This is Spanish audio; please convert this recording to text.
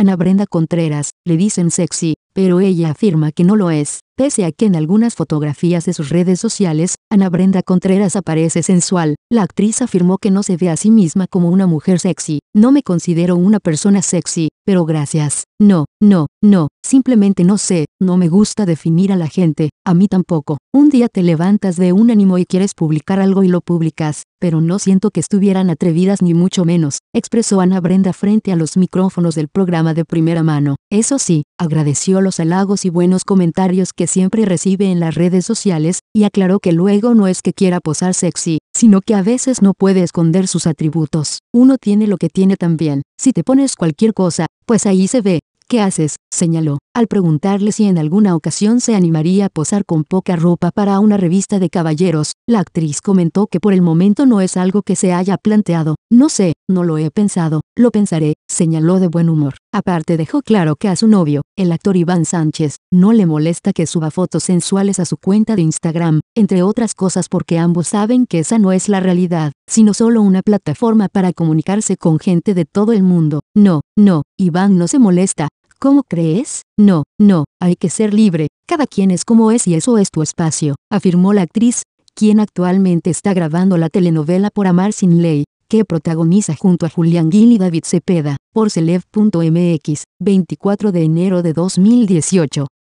Ana Brenda Contreras, le dicen sexy, pero ella afirma que no lo es. Pese a que en algunas fotografías de sus redes sociales, Ana Brenda Contreras aparece sensual, la actriz afirmó que no se ve a sí misma como una mujer sexy. No me considero una persona sexy, pero gracias. No, no, no, simplemente no sé, no me gusta definir a la gente, a mí tampoco. Un día te levantas de un ánimo y quieres publicar algo y lo publicas, pero no siento que estuvieran atrevidas ni mucho menos, expresó Ana Brenda frente a los micrófonos del programa de primera mano. Eso sí, agradeció los halagos y buenos comentarios que siempre recibe en las redes sociales, y aclaró que luego no es que quiera posar sexy, sino que a veces no puede esconder sus atributos. Uno tiene lo que tiene también. Si te pones cualquier cosa, pues ahí se ve. ¿Qué haces? señaló, al preguntarle si en alguna ocasión se animaría a posar con poca ropa para una revista de caballeros, la actriz comentó que por el momento no es algo que se haya planteado. No sé, no lo he pensado, lo pensaré, señaló de buen humor. Aparte dejó claro que a su novio, el actor Iván Sánchez, no le molesta que suba fotos sensuales a su cuenta de Instagram, entre otras cosas porque ambos saben que esa no es la realidad, sino solo una plataforma para comunicarse con gente de todo el mundo. No, no, Iván no se molesta, ¿Cómo crees? No, no, hay que ser libre, cada quien es como es y eso es tu espacio, afirmó la actriz, quien actualmente está grabando la telenovela Por Amar Sin Ley, que protagoniza junto a Julián Gil y David Cepeda, por Celeb.mx, 24 de enero de 2018.